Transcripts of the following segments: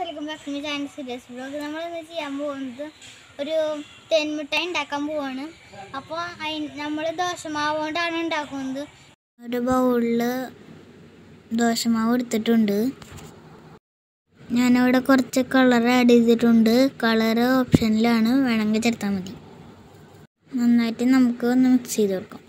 Welcome back to channel serious blog നമ്മൾ ഇന്ന് ചെയ്യാൻ പോകുന്നത് ഒരു തേൻമിഠായി ഉണ്ടാക്കാൻ പോവാണ്. അപ്പോൾ നമ്മൾ ദോശമാവ് കൊണ്ടാണ് ഉണ്ടാക്കുന്നത്. ഒരു ബൗളിൽ ദോശമാവ് എടുത്തിട്ടുണ്ട്. ഞാനവിടെ കുറച്ച് കളർ ആഡ് ചെയ്തിട്ടുണ്ട്. കളർ ഓപ്ഷനിലാണ് വേണമെങ്കിൽ ചേർത്താൽ മതി. നന്നായിട്ട് നമുക്ക് ഒന്ന് മിക്സ് ചെയ്ത് കൊടുക്കാം.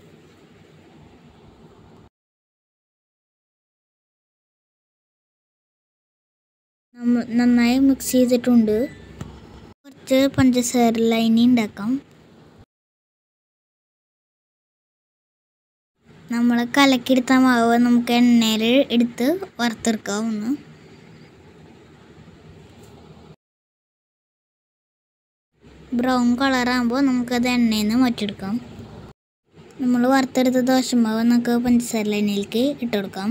നന്നായി മിക്സ് ചെയ്തിട്ടുണ്ട്. കുറച്ച് പഞ്ചസാര ലൈനി ഉണ്ടാക്കാം നമ്മൾ കലക്കിയെടുത്ത മാവ് നമുക്ക് എണ്ണയിൽ എടുത്ത് വറുത്തെടുക്കാം ഒന്ന് ബ്രൗൺ കളറാകുമ്പോൾ നമുക്കത് എണ്ണയിൽ നിന്ന് മാറ്റിയെടുക്കാം. നമ്മൾ വറുത്തെടുത്ത ദോശമാവ് നമുക്ക് പഞ്ചസാര ലൈനിലേക്ക് ഇട്ട് കൊടുക്കാം.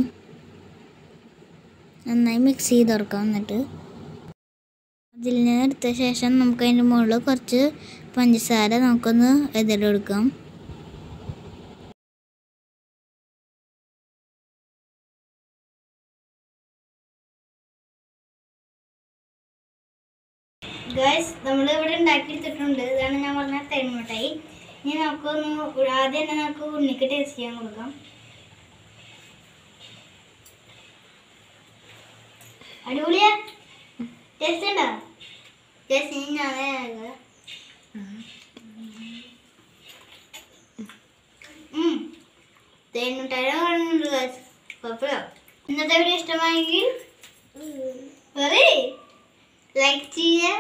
നന്നായി മിക്സ് ചെയ്ത് കൊടുക്കാം എന്നിട്ട്. അതിൽ നിന്ന് എടുത്ത ശേഷം നമുക്ക് അതിന്റെ മുകളിൽ കുറച്ച് പഞ്ചസാര നമുക്കൊന്ന് എതിരെടുക്കാം. ഗൈസ് നമ്മൾ ഇവിടെ ഉണ്ടാക്കിയെടുത്തിട്ടുണ്ട്. ഇതാണ് ഞാൻ പറഞ്ഞ തേൻമുട്ടായി ഇനി നമുക്കൊന്ന് ആദ്യം തന്നെ നമുക്ക് ഉണ്ണിക്ക് ടേസ്റ്റ് ചെയ്യാൻ കൊടുക്കാം. അടിപൊളിയാ. ടേസ്റ്റ് ഉണ്ടോ? ടേസ്റ്റ് കുഴപ്പമില്ല. ഇന്നത്തെ വീഡിയോ ഇഷ്ടമായെങ്കിൽ ലൈക്ക് ചെയ്യുക